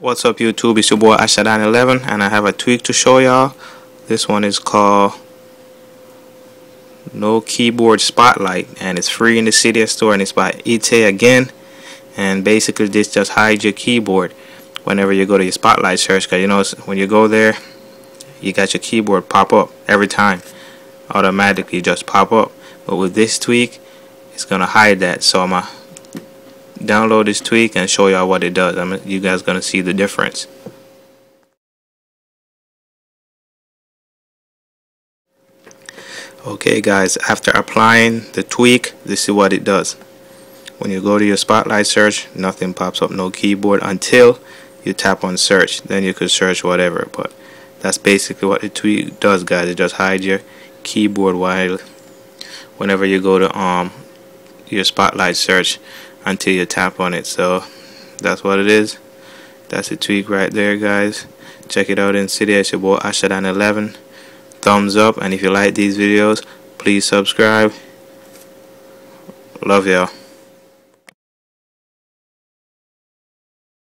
What's up YouTube, it's your boy Ashadon11 and I have a tweak to show y'all. This one is called No Keyboard Spotlight and it's free in the Cydia store and it's by Itay again. And basically this just hides your keyboard whenever you go to your Spotlight search because you know when you go there you got your keyboard pop up every time. Automatically just pop up. But with this tweak it's gonna hide that so I'm gonna download this tweak and show y'all what it does. I mean, you guys gonna see the difference. Okay guys, after applying the tweak, this is what it does. When you go to your spotlight search, nothing pops up, no keyboard until you tap on search. Then you could search whatever, but that's basically what the tweak does guys. It just hides your keyboard while whenever you go to um your spotlight search until you tap on it. So that's what it is. That's a tweak right there guys. Check it out in Cydia it's your boy Ashadon11 thumbs up. And if you like these videos please subscribe. Love y'all